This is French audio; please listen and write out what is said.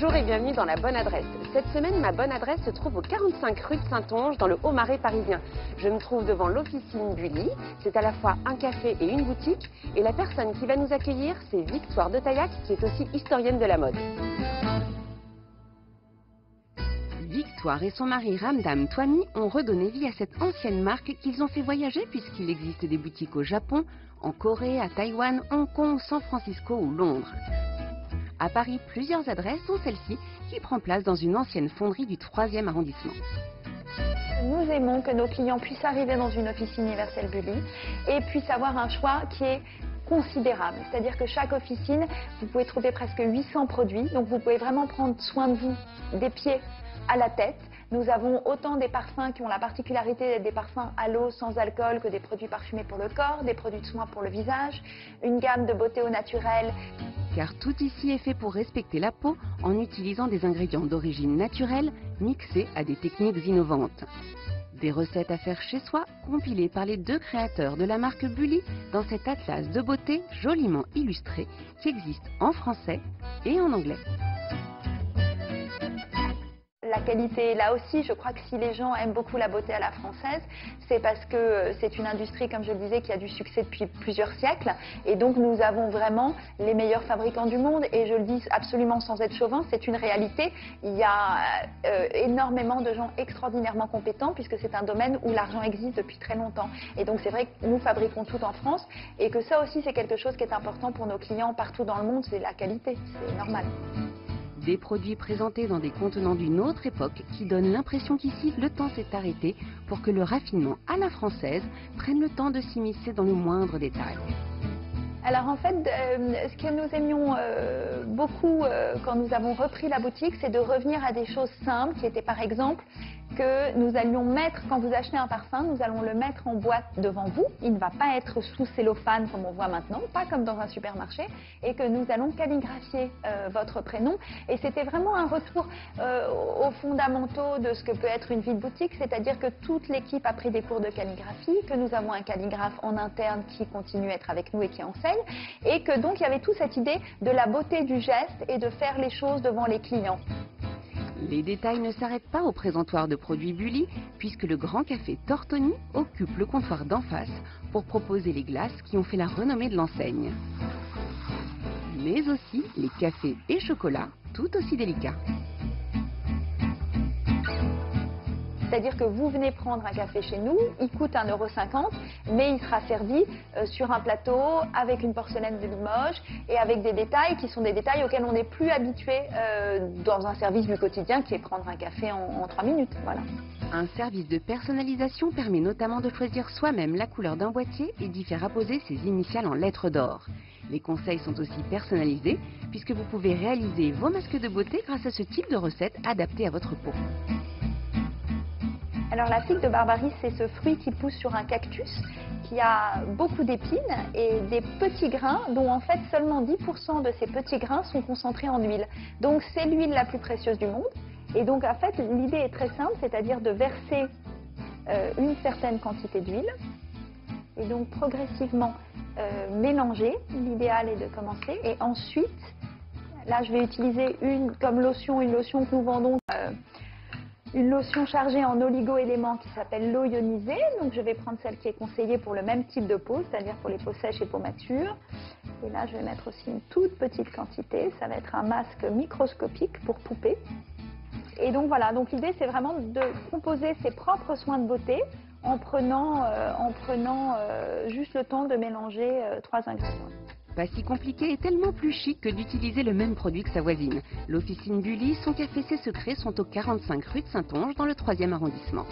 Bonjour et bienvenue dans la bonne adresse. Cette semaine, ma bonne adresse se trouve au 45 rue de Saint-Onge, dans le Haut-Marais parisien. Je me trouve devant l'officine Bully. C'est à la fois un café et une boutique. Et la personne qui va nous accueillir, c'est Victoire de Taillac, qui est aussi historienne de la mode. Victoire et son mari Ramdam Twami ont redonné vie à cette ancienne marque qu'ils ont fait voyager puisqu'il existe des boutiques au Japon, en Corée, à Taïwan, Hong Kong, San Francisco ou Londres. À Paris, plusieurs adresses, sont celle-ci, qui prend place dans une ancienne fonderie du 3e arrondissement. Nous aimons que nos clients puissent arriver dans une officine universelle Bully et puissent avoir un choix qui est considérable. C'est-à-dire que chaque officine, vous pouvez trouver presque 800 produits, donc vous pouvez vraiment prendre soin de vous des pieds à la tête. Nous avons autant des parfums qui ont la particularité d'être des parfums à l'eau sans alcool que des produits parfumés pour le corps, des produits de soins pour le visage, une gamme de beauté au naturel. Car tout ici est fait pour respecter la peau en utilisant des ingrédients d'origine naturelle mixés à des techniques innovantes. Des recettes à faire chez soi, compilées par les deux créateurs de la marque Bully dans cet atlas de beauté joliment illustré qui existe en français et en anglais la qualité là aussi. Je crois que si les gens aiment beaucoup la beauté à la française, c'est parce que euh, c'est une industrie, comme je le disais, qui a du succès depuis plusieurs siècles. Et donc nous avons vraiment les meilleurs fabricants du monde. Et je le dis absolument sans être chauvin, c'est une réalité. Il y a euh, énormément de gens extraordinairement compétents puisque c'est un domaine où l'argent existe depuis très longtemps. Et donc c'est vrai que nous fabriquons tout en France et que ça aussi c'est quelque chose qui est important pour nos clients partout dans le monde, c'est la qualité, c'est normal. Des produits présentés dans des contenants d'une autre époque qui donnent l'impression qu'ici le temps s'est arrêté pour que le raffinement à la française prenne le temps de s'immiscer dans le moindre détail. Alors en fait, euh, ce que nous aimions euh, beaucoup euh, quand nous avons repris la boutique, c'est de revenir à des choses simples qui étaient par exemple que nous allions mettre, quand vous achetez un parfum, nous allons le mettre en boîte devant vous. Il ne va pas être sous cellophane comme on voit maintenant, pas comme dans un supermarché, et que nous allons calligraphier euh, votre prénom. Et c'était vraiment un retour euh, aux fondamentaux de ce que peut être une vie de boutique, c'est-à-dire que toute l'équipe a pris des cours de calligraphie, que nous avons un calligraphe en interne qui continue à être avec nous et qui enseigne, et que donc il y avait toute cette idée de la beauté du geste et de faire les choses devant les clients. Les détails ne s'arrêtent pas au présentoir de produits Bully, puisque le Grand Café Tortoni occupe le comptoir d'en face pour proposer les glaces qui ont fait la renommée de l'enseigne. Mais aussi les cafés et chocolats, tout aussi délicats. C'est-à-dire que vous venez prendre un café chez nous, il coûte 1,50€, mais il sera servi euh, sur un plateau avec une porcelaine de Limoges et avec des détails qui sont des détails auxquels on n'est plus habitué euh, dans un service du quotidien qui est prendre un café en, 3 minutes. Voilà. Un service de personnalisation permet notamment de choisir soi-même la couleur d'un boîtier et d'y faire apposer ses initiales en lettres d'or. Les conseils sont aussi personnalisés puisque vous pouvez réaliser vos masques de beauté grâce à ce type de recette adaptée à votre peau. Alors la figue de Barbarie, c'est ce fruit qui pousse sur un cactus qui a beaucoup d'épines et des petits grains dont en fait seulement 10% de ces petits grains sont concentrés en huile. Donc c'est l'huile la plus précieuse du monde. Et donc en fait l'idée est très simple, c'est-à-dire de verser euh, une certaine quantité d'huile et donc progressivement euh, mélanger. L'idéal est de commencer et ensuite, là je vais utiliser une comme lotion, une lotion que nous vendons. Euh, une lotion chargée en oligo-éléments qui s'appelle l'eau ionisée. Donc je vais prendre celle qui est conseillée pour le même type de peau, c'est-à-dire pour les peaux sèches et peaux matures. Et là, je vais mettre aussi une toute petite quantité. Ça va être un masque microscopique pour poupée. Et donc voilà, donc l'idée c'est vraiment de composer ses propres soins de beauté en prenant, euh, euh, juste le temps de mélanger euh, trois ingrédients. Pas si compliqué et tellement plus chic que d'utiliser le même produit que sa voisine. L'officine Bully, son café Ses Secrets sont au 45 rue de Saint-Onge dans le 3e arrondissement.